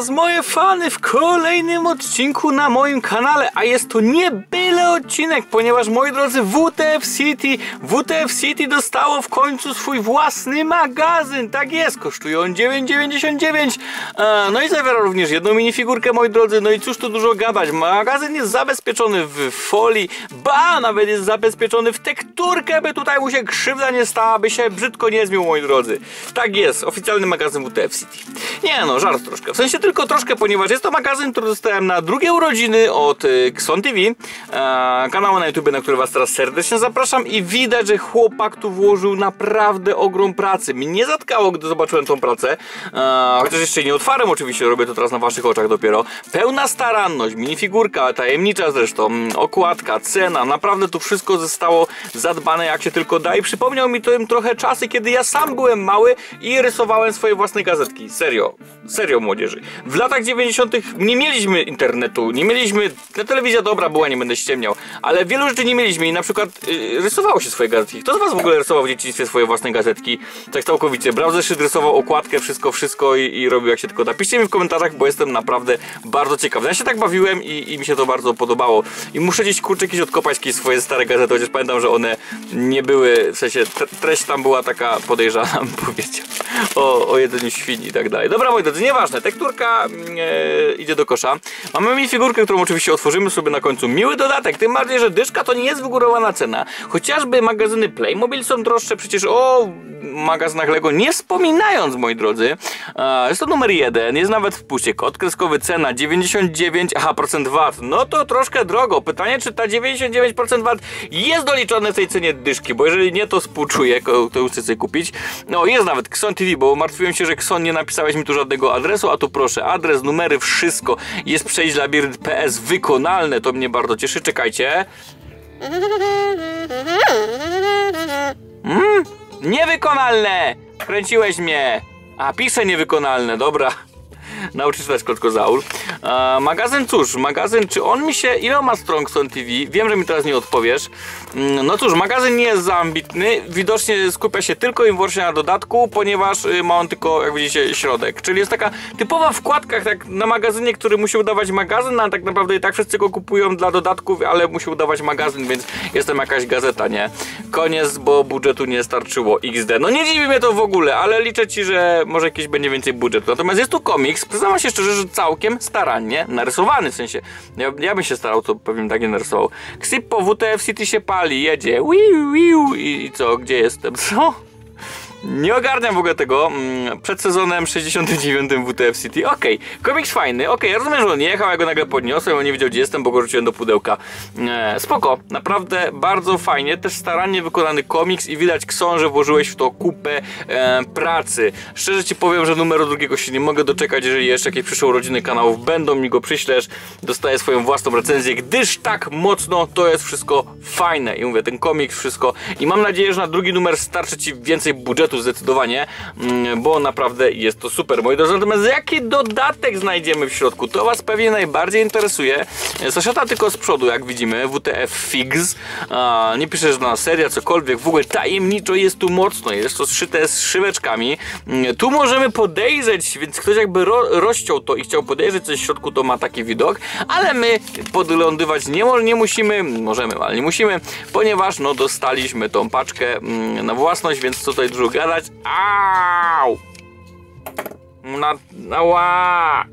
Was, moje fany, w kolejnym odcinku na moim kanale. A jest to nie byle odcinek, ponieważ, moi drodzy, WTF City, WTF City dostało w końcu swój własny magazyn. Tak jest, kosztuje on 9,99. E, No i zawiera również jedną minifigurkę, moi drodzy. No i cóż tu dużo gadać. Magazyn jest zabezpieczony w folii, ba, nawet jest zabezpieczony w tekturkę, by tutaj mu się krzywda nie stała, by się brzydko nie zmił, moi drodzy. Tak jest, oficjalny magazyn WTF City. Nie no, żart troszkę. W sensie tylko troszkę, ponieważ jest to magazyn, który dostałem na drugie urodziny od y, Xon TV, kanału na YouTube, na który Was teraz serdecznie zapraszam i widać, że chłopak tu włożył naprawdę ogrom pracy. Mnie nie zatkało, gdy zobaczyłem tą pracę, chociaż jeszcze nie otwarłem oczywiście, robię to teraz na Waszych oczach dopiero. Pełna staranność, minifigurka, tajemnicza zresztą, okładka, cena, naprawdę tu wszystko zostało zadbane jak się tylko da i przypomniał mi to trochę czasy, kiedy ja sam byłem mały i rysowałem swoje własne gazetki. Serio, serio młodzieży. W latach 90. nie mieliśmy internetu, nie mieliśmy, ta telewizja dobra była, nie będę ściemniał, ale wielu rzeczy nie mieliśmy i na przykład yy, rysowało się swoje gazetki. Kto z was w ogóle rysował w dzieciństwie swoje własne gazetki? Tak całkowicie. Brał zeszyt, rysował okładkę, wszystko, wszystko i, i robił jak się tylko da. Piszcie mi w komentarzach, bo jestem naprawdę bardzo ciekawy. Ja się tak bawiłem i, i mi się to bardzo podobało. I muszę gdzieś kurczę jakieś odkopać jakieś swoje stare gazety, chociaż pamiętam, że one nie były, w sensie tre- treść tam była taka podejrzana, powiedział, o, o jedzeniu świni i tak dalej. Dobra, moi drodzy, nieważne, tekturka e, idzie do kosza. Mamy minifigurkę, którą oczywiście otworzymy sobie na końcu. Miły dodatek, tym bardziej, że dyszka to nie jest wygórowana cena. Chociażby magazyny Playmobil są droższe, przecież o magazynach Lego nie wspominając, moi drodzy. E, jest to numer jeden, jest nawet w puście. Kod kreskowy cena 99, aha, procent VAT. No to troszkę drogo. Pytanie, czy ta 99% VAT jest doliczone w tej cenie dyszki, bo jeżeli nie, to współczuję, już chcę sobie kupić. No jest nawet Xon TV, bo martwiłem się, że Xon nie napisałeś mi tu żadnego adresu, a tu proszę, adres, numery, wszystko. Jest przejść labirynt PS wykonalne, to mnie bardzo cieszy. Czekajcie. Mm, niewykonalne! Kręciłeś mnie! A, pisze niewykonalne, dobra. Nauczy czytać krótkozaur. E, magazyn, cóż, magazyn, czy on mi się, ile ma stron Xon TV? Wiem, że mi teraz nie odpowiesz. Mm, No cóż, magazyn nie jest za ambitny, widocznie skupia się tylko i wyłącznie na dodatku, ponieważ y, ma on tylko, jak widzicie, środek. Czyli jest taka typowa wkładka, tak na magazynie, który musi udawać magazyn, a tak naprawdę i tak wszyscy go kupują dla dodatków, ale musi udawać magazyn, więc jest tam jakaś gazeta, nie? Koniec, bo budżetu nie starczyło XD. No nie dziwi mnie to w ogóle, ale liczę ci, że może jakieś będzie więcej budżetu. Natomiast jest tu komiks, przyznam się szczerze, że całkiem starannie narysowany, w sensie, ja, ja bym się starał, to pewnie tak nie narysował. Po WTF City się pali, jedzie, wiu, wiu, i, i co, gdzie jestem, co? Nie ogarniam w ogóle tego. Mm, Przed sezonem 69 WTF City. Okej, komiks fajny. Okej, ja rozumiem, że on jechał, ja go nagle podniosłem, on nie wiedział gdzie jestem, bo go rzuciłem do pudełka. E, spoko, naprawdę bardzo fajnie. Też starannie wykonany komiks i widać Kson, że włożyłeś w to kupę e, pracy. Szczerze ci powiem, że numeru drugiego się nie mogę doczekać. Jeżeli jeszcze jakieś przyszłe urodziny kanałów będą, mi go przyślesz. Dostaję swoją własną recenzję, gdyż tak mocno to jest wszystko fajne. I mówię, ten komiks, wszystko. I mam nadzieję, że na drugi numer starczy ci więcej budżetu zdecydowanie, mm, bo naprawdę jest to super, moi drodzy. Natomiast jaki dodatek znajdziemy w środku? To Was pewnie najbardziej interesuje. Sasiata tylko z przodu, jak widzimy, WTF Figs. Nie piszę, że na seria, cokolwiek. W ogóle tajemniczo jest tu mocno. Jest to zszyte z szyweczkami. Mm, Tu możemy podejrzeć, więc ktoś jakby ro rozciął to i chciał podejrzeć coś w środku, to ma taki widok. Ale my podglądywać nie, nie musimy, możemy, ale nie musimy, ponieważ no dostaliśmy tą paczkę mm, na własność, więc tutaj dużo gadać. Au! Na, ała!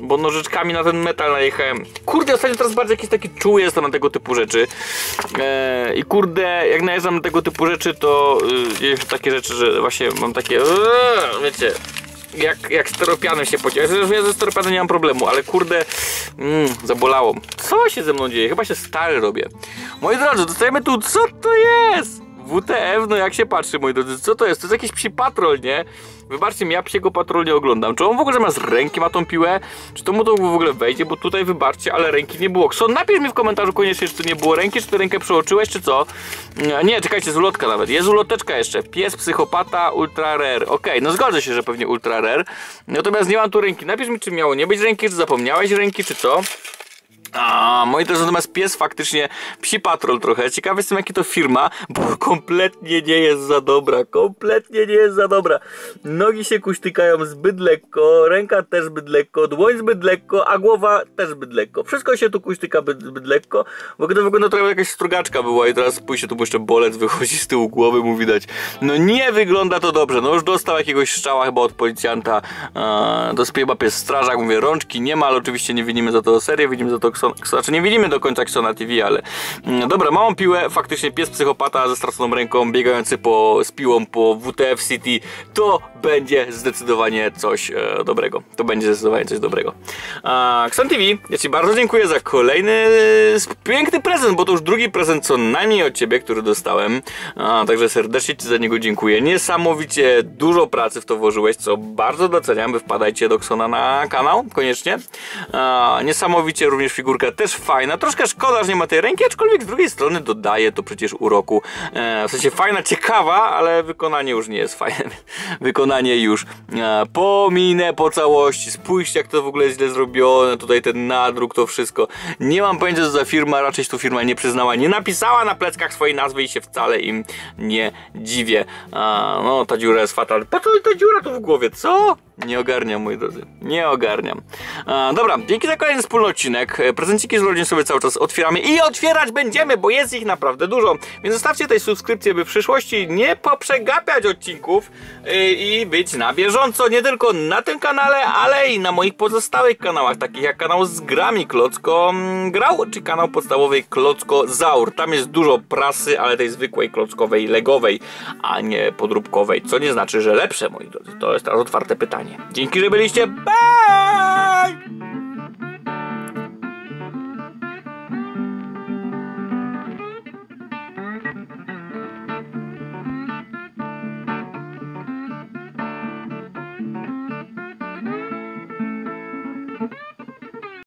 Bo nożyczkami na ten metal najechałem. Kurde, ostatnio teraz bardziej jakiś taki czuły jestem na tego typu rzeczy. E, I kurde, jak najeżdżam na tego typu rzeczy, to y, jest takie rzeczy, że właśnie mam takie. Eee, wiecie. Jak, jak steropianem się pociąłem. Ja ze steropianem nie mam problemu, ale kurde, mm, zabolało. Co się ze mną dzieje? Chyba się stary robię. Moi drodzy, dostajemy tu, co to jest? WTF, no jak się patrzy, moi drodzy, co to jest? To jest jakiś psi patrol, nie? Wybaczcie ja psiego patrol nie oglądam. Czy on w ogóle ma z ręki ma tą piłę? Czy to mu to w ogóle wejdzie? Bo tutaj wybaczcie, ale ręki nie było. Kson, napisz mi w komentarzu koniecznie, czy to nie było ręki, czy ty rękę przeoczyłeś, czy co? Nie, Nie, czekajcie, z ulotka nawet. Jest uloteczka jeszcze. Pies, psychopata, ultra rare. Okej, no zgodzę się, że pewnie ultra rare. Natomiast nie mam tu ręki. Napisz mi, czy miało nie być ręki, czy zapomniałeś ręki, czy co? A, moi drodzy, natomiast pies faktycznie psi patrol trochę. Ciekawy jestem, jaki to firma, bo kompletnie nie jest za dobra. Kompletnie nie jest za dobra. Nogi się kuśtykają zbyt lekko, ręka też zbyt lekko, dłoń zbyt lekko, a głowa też zbyt lekko. Wszystko się tu kuśtyka zbyt, lekko. Ogóle to wygląda trochę jakaś strugaczka była i teraz pójście tu jeszcze bolec wychodzi z tyłu głowy, mu widać. No nie wygląda to dobrze. No już dostał jakiegoś strzała chyba od policjanta. Eee, chyba pies strażak. Mówię, rączki nie ma, ale oczywiście nie widzimy za to serię, widzimy za to znaczy nie widzimy do końca Xona TV, ale mm, dobra, małą piłę, faktycznie pies psychopata ze straconą ręką, biegający po, z piłą po WTF City, to będzie zdecydowanie coś e, dobrego. To będzie zdecydowanie coś dobrego. A, TV, ja Ci bardzo dziękuję za kolejny e, piękny prezent, bo to już drugi prezent co najmniej od Ciebie, który dostałem. A, także serdecznie Ci za niego dziękuję. Niesamowicie dużo pracy w to włożyłeś, co bardzo doceniam. Wy wpadajcie do Xona na kanał, koniecznie. A, niesamowicie również figurka też fajna. Troszkę szkoda, że nie ma tej ręki, aczkolwiek z drugiej strony dodaje to przecież uroku. E, w sensie fajna, ciekawa, ale wykonanie już nie jest fajne. wykonanie już e, pominę po całości. Spójrzcie, jak to w ogóle jest źle zrobione. Tutaj ten nadruk, to wszystko. Nie mam pojęcia, co za firma. Raczej tu firma nie przyznała, nie napisała na pleckach swojej nazwy i się wcale im nie dziwię. E, no, ta dziura jest fatalna. Po co ta dziura tu w głowie? Co? Nie ogarniam, moi drodzy. Nie ogarniam. E, dobra, dzięki za kolejny wspólny odcinek. E, prezenciki z rodzin sobie cały czas otwieramy i otwierać będziemy, bo jest ich naprawdę dużo. Więc zostawcie tej subskrypcję, by w przyszłości nie poprzegapiać odcinków yy, i być na bieżąco nie tylko na tym kanale, ale i na moich pozostałych kanałach, takich jak kanał z grami Klocko mm, Grał, czy kanał podstawowy Klocko Zaur. Tam jest dużo prasy, ale tej zwykłej klockowej, legowej, a nie podróbkowej, co nie znaczy, że lepsze, moi drodzy. To jest teraz otwarte pytanie. Dzięki, że byliście. Bye!